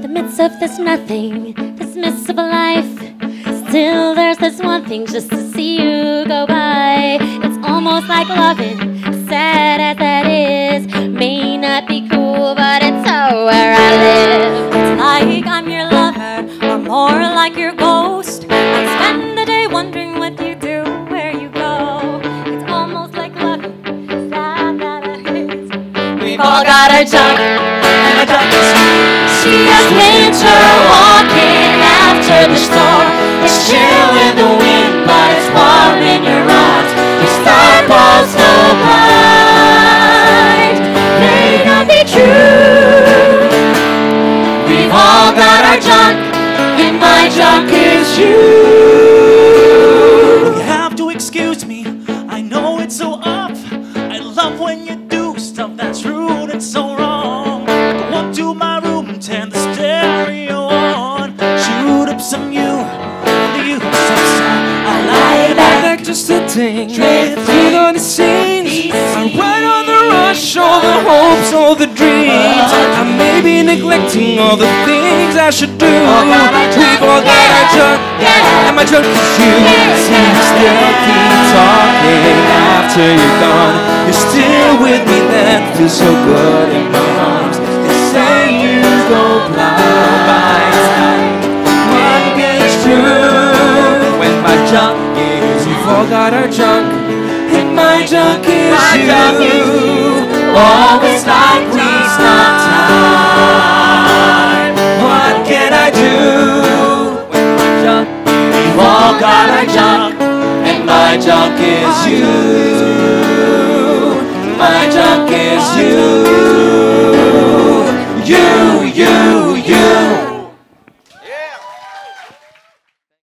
The midst of this nothing, this a life, still there's this one thing just to see you go by. It's almost like loving, We've all got our junk, and junk is She has winter walking after the storm. It's chill in the wind, but it's warm in your arms. Your star balls so bright, may not be true. We've all got our junk, and my junk is you. You have to excuse me. I know it's so off. I love when you that's rude and so wrong. Go up to my room, turn the stereo on, shoot up some you, the you. I lie back. just a thing Drift on the scenes. I ride on the rush All the hopes, all the dreams. Uh-huh. I may be neglecting all the things I should do. Oh, We've all got our junk And my junk is you. You still keep talking After you're gone. You're still with me Feels so good in my arms. They say you go blind by night gets true When my junk is We've all got our junk And my junk is My you. junk is Always like waste of time. What can I do When my junk We've all got our junk, And my junk is you My junk is you